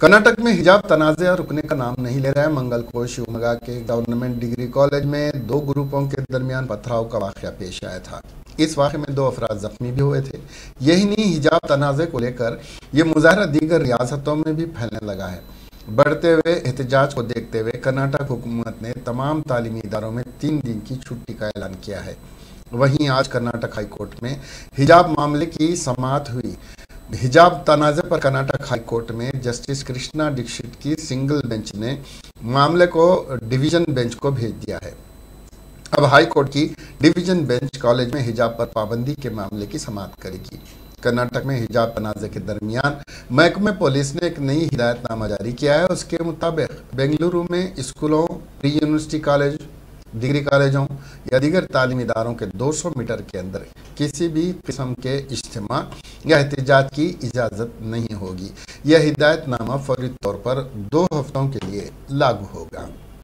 कर्नाटक में हिजाब तनाज़ा रुकने का नाम नहीं ले रहा है। मंगल को शिवमोगा के गवर्नमेंट डिग्री कॉलेज में दो ग्रुपों के दरमियान पथराव का वाक़ पेश आया था। इस वाक़े में दो अफराज जख्मी भी हुए थे। यही नहीं, हिजाब तनाज़े को लेकर ये मुजाहरा दीगर रियासतों में भी फैलने लगा है। बढ़ते हुए एहतजाज को देखते हुए कर्नाटक हुकूमत ने तमाम तालीमी इदारों में तीन दिन की छुट्टी का ऐलान किया है। वहीं आज कर्नाटक हाईकोर्ट में हिजाब मामले की समात हुई। हिजाब तनाज़े पर कर्नाटक हाई कोर्ट में जस्टिस कृष्णा दीक्षित की सिंगल बेंच ने मामले को डिवीज़न बेंच को भेज दिया है। अब हाई कोर्ट की डिवीज़न बेंच कॉलेज में हिजाब पर पाबंदी के मामले की समाप्त करेगी। कर्नाटक में हिजाब तनाज़े के दरमियान महकमे पुलिस ने एक नई हिदायतनामा जारी किया है। उसके मुताबिक बेंगलुरु में स्कूलों प्री यूनिवर्सिटी कॉलेज डिग्री कॉलेजों या दीगर तालीमी इदारों के 200 मीटर के अंदर किसी भी किस्म के इज्तम या एहतजाज की इजाज़त नहीं होगी। यह हिदायतनामा फौरी तौर पर दो हफ्तों के लिए लागू होगा।